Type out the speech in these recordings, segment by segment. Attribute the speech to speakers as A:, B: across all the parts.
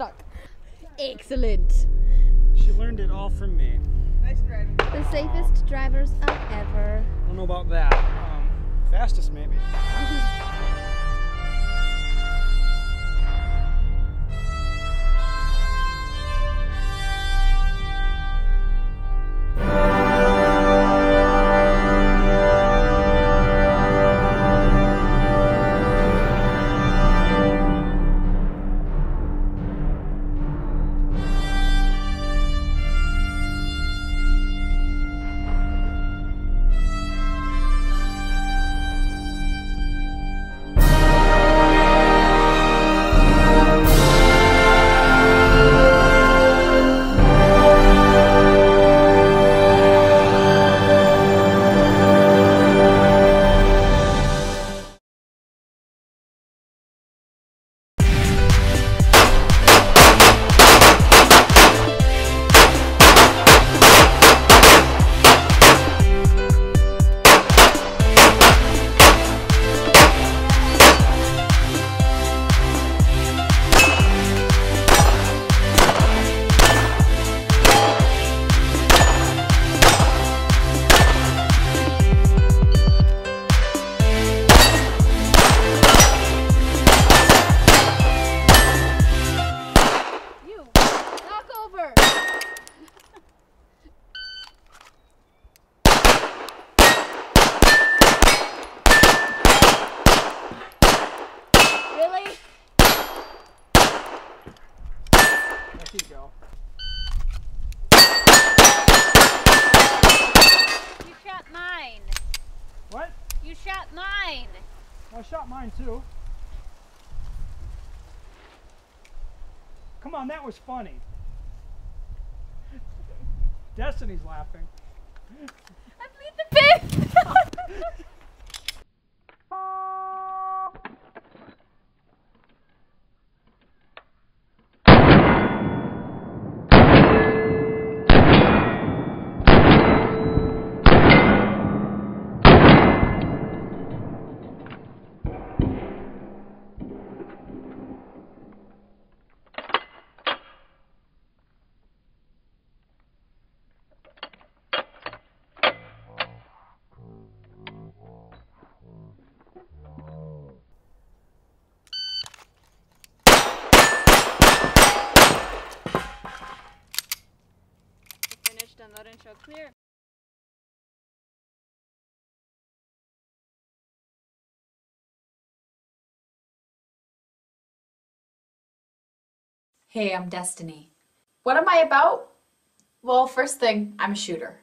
A: I'm stuck. Excellent.
B: She learned it all from me.
A: The safest drivers up ever.
B: I don't know about that. Um, fastest maybe.
A: you
B: go.
C: You shot mine.
B: What?
C: You shot mine.
B: I shot mine too. Come on, that was funny. Destinee's laughing.
C: I plead the fifth. clear.
D: Hey, I'm Destinee. What am I about? Well, first thing, I'm a shooter.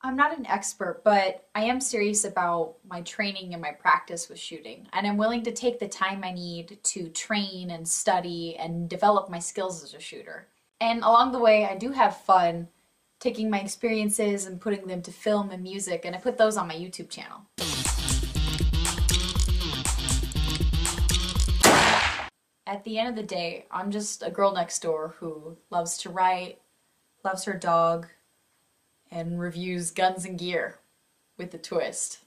D: I'm not an expert, but I am serious about my training and my practice with shooting, and I'm willing to take the time I need to train and study and develop my skills as a shooter. And along the way, I do have fun taking my experiences and putting them to film and music, and I put those on my YouTube channel. At the end of the day, I'm just a girl next door who loves to write, loves her dog, and reviews guns and gear with a twist.